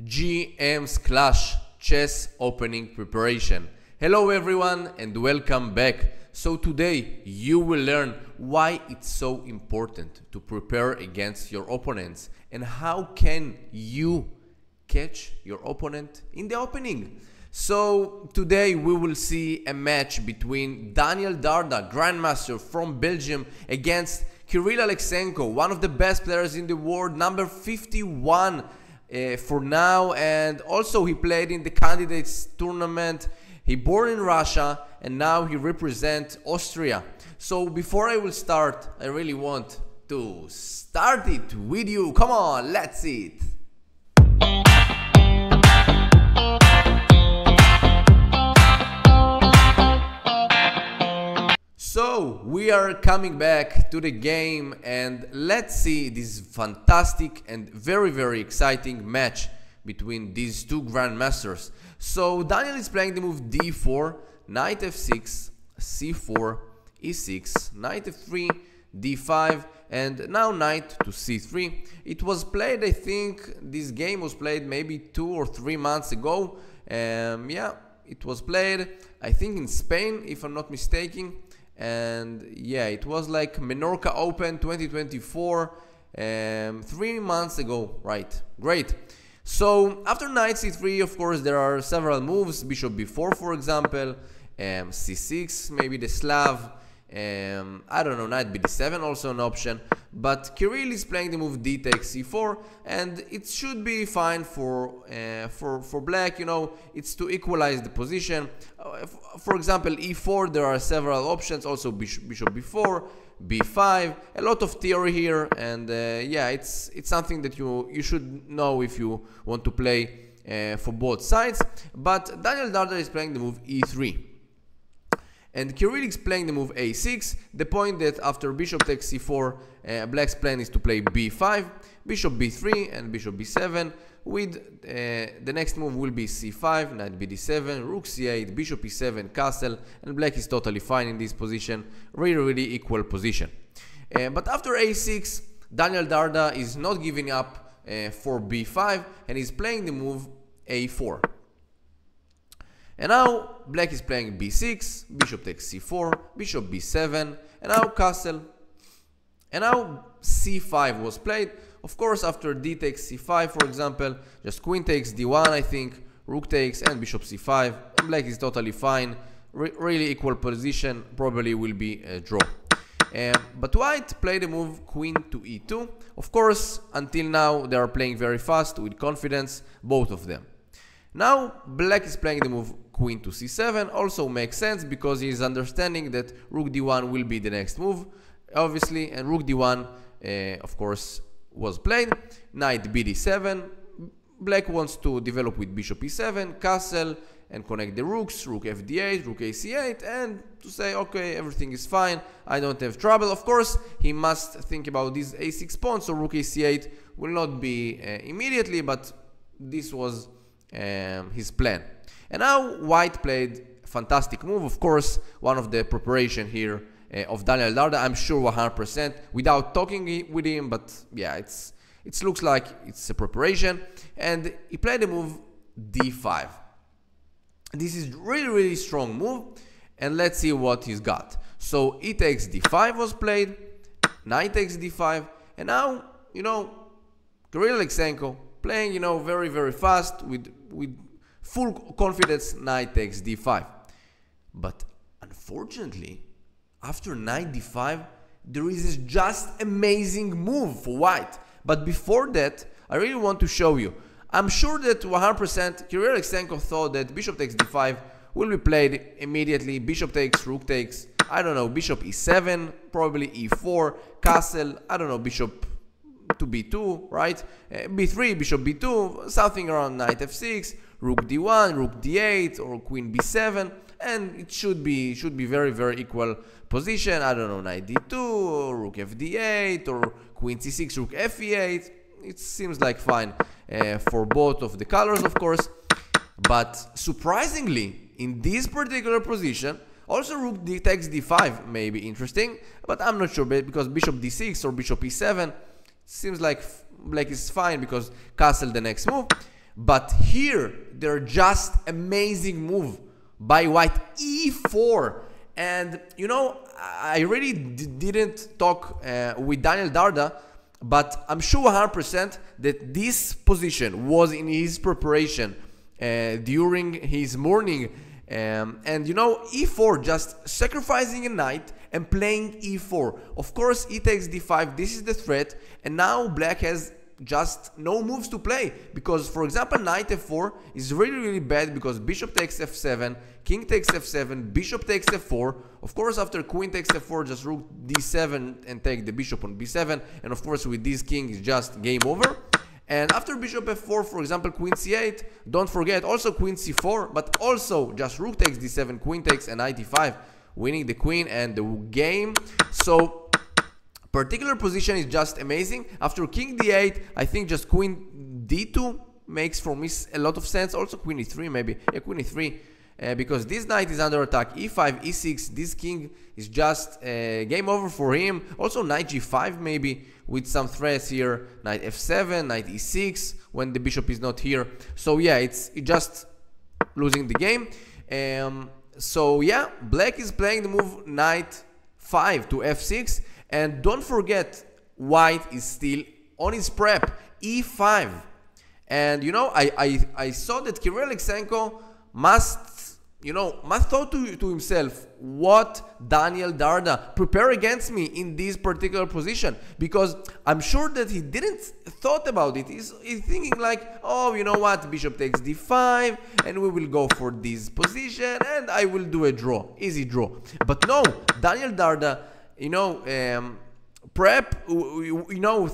GM's Clash Chess Opening Preparation. Hello everyone and welcome back. So today you will learn why it's so important to prepare against your opponents and how can you catch your opponent in the opening. So today we will see a match between Daniel Dardha, Grandmaster from Belgium against Kirill Alekseenko, one of the best players in the world, number 51 uh, for now and also he played in the candidates tournament he born in Russia and now he represents Austria. So before I will start, I really want to start it with you. Come on, let's see it. So we are coming back to the game and let's see this fantastic and very very exciting match between these two grandmasters. So Daniel is playing the move d4, knight f6, c4, e6, knight f3, d5 and now knight to c3. It was played I think this game was played maybe two or three months ago. Um, yeah, it was played I think in Spain if I'm not mistaken and yeah it was like Menorca Open 2024 um, three months ago. Right. Great. So after knight c3 of course there are several moves. Bishop b4 for example. Um, c6 maybe the Slav um, I don't know, knight bd7 also an option, but Kirill is playing the move d takes c4, and it should be fine for uh, for for black. You know, it's to equalize the position. Uh, for example, e4 there are several options, also bishop, bishop b4, b5. A lot of theory here, and uh, yeah, it's it's something that you you should know if you want to play uh, for both sides. But Daniel Dardha is playing the move e3. And Kirill is playing the move a6. The point that after bishop takes c4, uh, black's plan is to play b5, bishop b3, and bishop b7. With uh, the next move will be c5, knight bd7, rook c8, bishop e7, castle, and black is totally fine in this position. Really, really equal position. Uh, but after a6, Daniel Dardha is not giving up uh, for b5 and is playing the move a4. And now black is playing b6, bishop takes c4, bishop b7, and now castle. And now c5 was played. Of course, after d takes c5, for example, just queen takes d1, I think, rook takes, and bishop c5. And black is totally fine. Re really equal position, probably will be a draw. Um, but white played the move queen to e2. Of course, until now, they are playing very fast, with confidence, both of them. Now, black is playing the move queen to c7 also makes sense because he is understanding that rook d1 will be the next move obviously. And rook d1 uh, of course was played. Knight bd7 black wants to develop with bishop e7 castle and connect the rooks rook fd8 rook ac8 and to say okay everything is fine. I don't have trouble. Of course he must think about this a6 pawn, so rook ac8 will not be uh, immediately but this was um, his plan and now white played fantastic move. Of course, one of the preparation here uh, of Daniel Dardha. I'm sure 100% without talking with him, but yeah, it's it looks like it's a preparation. And he played the move d5. This is really really strong move, and let's see what he's got. So e takes d5 was played, knight takes d5, and now you know Kirill Alekseenko playing you know very very fast with with full confidence knight takes d5 but unfortunately after knight d5 there is this just amazing move for white. But before that i really want to show you. I'm sure that 100% kirill alekseenko thought that bishop takes d5 will be played immediately. Bishop takes rook takes. I don't know bishop e7 probably e4 castle i don't know bishop to b2 right uh, b3 bishop b2 something around knight f6 rook d1, rook d8, or queen b7, and it should be should be very very equal position. I don't know, knight d2, rook fd8, or queen c6, rook fe8. It seems like fine uh, for both of the colors, of course. But surprisingly, in this particular position, also rook d takes d5 may be interesting, but I'm not sure because bishop d6 or bishop e7 seems like black is fine because castle the next move. But here, they're just amazing move by white e4 and you know i really didn't talk uh, with daniel dardha but i'm sure 100% that this position was in his preparation uh, during his morning um, and you know e4 just sacrificing a knight and playing e4 of course e takes d5 this is the threat. And now black has just no moves to play. Because for example knight f4 is really really bad because bishop takes f7 king takes f7 bishop takes f4 of course after queen takes f4 just rook d7 and take the bishop on b7 and of course with this king is just game over. And after bishop f4 for example queen c8 don't forget also queen c4 but also just rook takes d7 queen takes and knight d5 winning the queen and the game so particular position is just amazing. After king d8, I think just queen d2 makes for me a lot of sense. Also queen e3 maybe. Yeah, queen e3. Uh, because this knight is under attack. e5, e6, this king is just uh, game over for him. Also knight g5 maybe with some threats here. Knight f7, knight e6 when the bishop is not here. So yeah, it's, just losing the game. Um, so yeah, black is playing the move knight 5 to f6 and don't forget, white is still on his prep, e5. And you know, I, I, I saw that Kirill Alekseenko must, you know, must thought to, to himself, what Daniel Dardha prepare against me in this particular position? Because I'm sure that he didn't thought about it. He's, he's thinking like, oh, you know what, bishop takes d5, and we will go for this position, and I will do a draw, easy draw. But no, Daniel Dardha you know, um, prep, you know,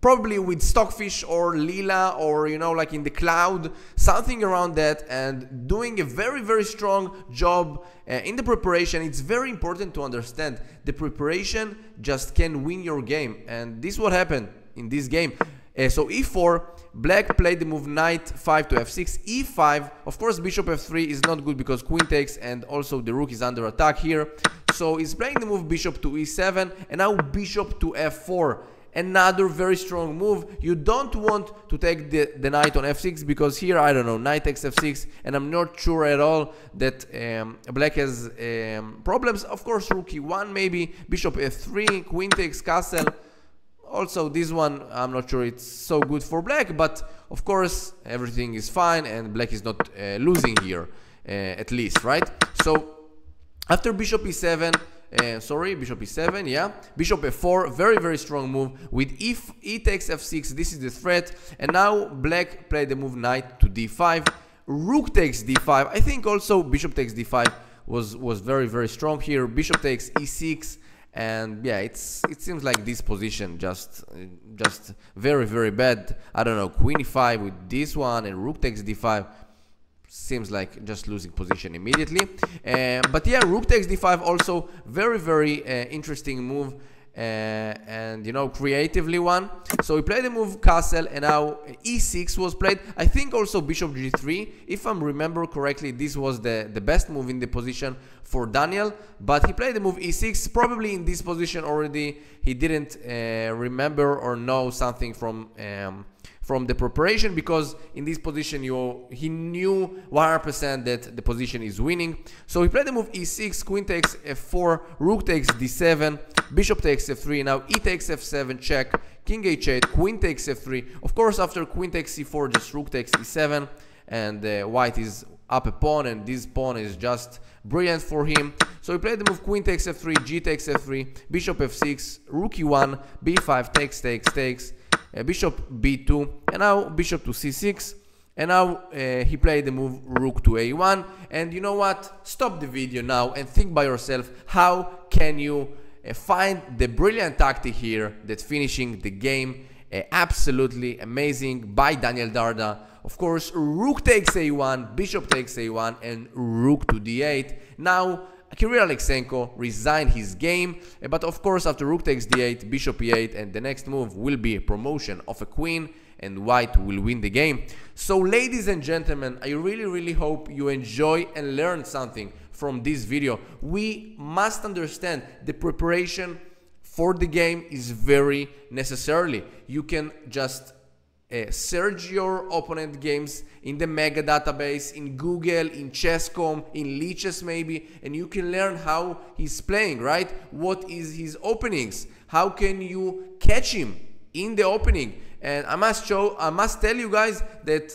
probably with Stockfish or Leela or, you know, like in the cloud, something around that, and doing a very, very strong job uh, in the preparation. It's very important to understand the preparation just can win your game. And this is what happened in this game. Uh, so e4, black played the move knight 5 to f6, e5. Of course, bishop f3 is not good because queen takes and also the rook is under attack here. So he's playing the move bishop to e7 and now bishop to f4 another very strong move. You don't want to take the, the knight on f6 because here, I don't know, knight takes f6 and I'm not sure at all that um, black has um, problems. Of course, rook e1 maybe, bishop f3, queen takes castle. Also, this one, I'm not sure it's so good for black, but of course, everything is fine and black is not uh, losing here, uh, at least, right? So, after bishop e7, uh, sorry, bishop e7, yeah. Bishop f4, very, very strong move. With if e takes f6, this is the threat. And now black played the move knight to d5. Rook takes d5. I think also bishop takes d5 was, was very, very strong here. Bishop takes e6 and yeah it's it seems like this position just just very very bad i don't know queen e5 with this one and rook takes d5 seems like just losing position immediately. Uh, but yeah rook takes d5 also very very uh, interesting move uh, and you know creatively one so we played the move castle and now e6 was played. I think also bishop g3 if i remember correctly this was the the best move in the position for daniel. But he played the move e6 probably in this position already. He didn't uh, remember or know something from um, from the preparation because in this position you he knew 100% that the position is winning. So he played the move e6, queen takes f4, rook takes d7, bishop takes f3, now e takes f7, check, king h8, queen takes f3. Of course after queen takes c4 just rook takes e7 and uh, white is up a pawn and this pawn is just brilliant for him. So he played the move queen takes f3, g takes f3, bishop f6, rook e1, b5, takes, takes, takes, uh, bishop b2 and now bishop to c6 and now uh, he played the move rook to a1 and you know what? Stop the video now and think by yourself how can you uh, find the brilliant tactic here that finishing the game uh, absolutely amazing by Daniel Dardha. Of course rook takes a1 bishop takes a1 and rook to d8 now Kirill Alekseenko resigned his game, eh, but of course after rook takes d8, bishop e8, and the next move will be a promotion of a queen, and white will win the game. So ladies and gentlemen, I really really hope you enjoy and learn something from this video. We must understand the preparation for the game is very necessarily. You can just uh, search your opponent games in the mega database in google in chess.com in Lichess maybe and you can learn how he's playing right? What is his openings? How can you catch him in the opening? And i must show i must tell you guys that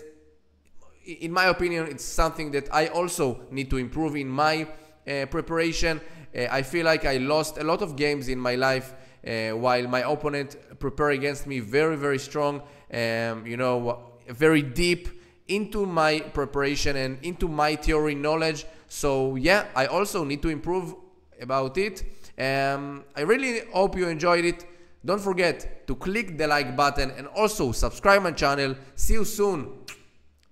in my opinion it's something that i also need to improve in my uh, preparation. Uh, i feel like i lost a lot of games in my life while my opponent prepare against me very very strong um, you know very deep into my preparation and into my theory knowledge. So yeah i also need to improve about it. Um, i really hope you enjoyed it. Don't forget to click the like button and also subscribe my channel. See you soon.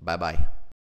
Bye bye